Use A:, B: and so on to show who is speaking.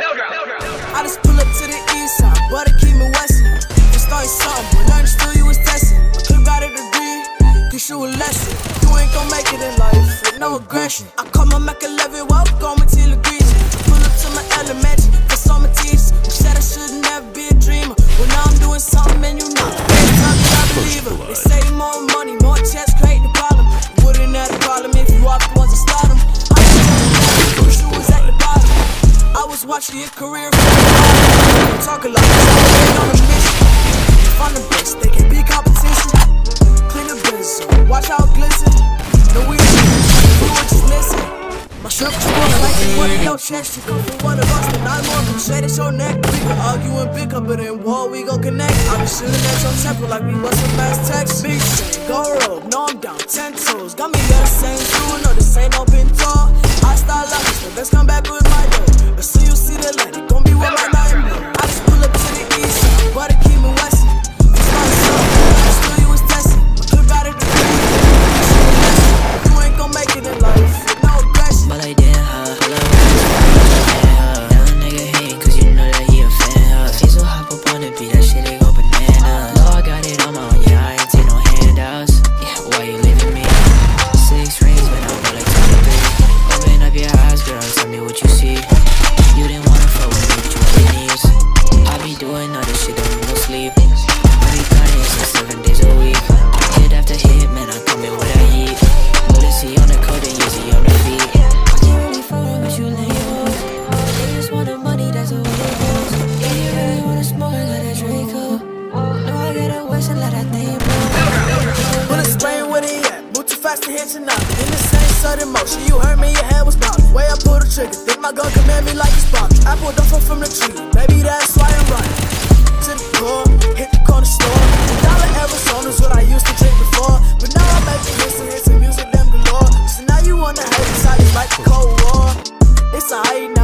A: I just pull up to the east side, but it keep me westin'. Just started something, but learned still you was testing. I could've got a degree, teach you a lesson. You ain't gon' make it in life with no aggression. I call my Mac 11, walk on my till degrees. Pull up to my elementary, cause all my teachers who said I should never be a dreamer. Well, now I'm doing something, and you know. They say more money, watching your career the. Talk a lot, so on a mission. Find the best, they can be competition. Clean the biz, watch how it glisten. No we we were just missing. My shirt was like it wasn't no chest. You come from one of us, then I'm more shade at your neck. We can argue and pick up, but in war we gon' connect. I be shooting at your temple like we some mass text. Big shit, go rope, no I'm down, ten toes. Got me there, same crew, no this ain't open door. I style like this, the best come back with my dough. You see
B: doing all this shit, don't no sleep. I be grinding six, seven days a week. Hit after hit, man, I come in with a heat. Lucy on the coat and Yeezy on the feet. I can't really fuck with you labels. They just want the money, that's what it goes. If you really wanna smoke, I got a Draco. No, I got a West and let that thing blow.
A: Put a strain where they at. Move too fast to hit your knock. In the you heard me, your head was. Way I pulled the trigger, think my gun command me like a spark. I pulled off from the tree, maybe that's why I'm running. To the core, hit the corner store. Dollar Arizona's what I used to drink before. But now I'm making hits and and music them galore. So now you wanna hate it's like the Cold War. It's a hate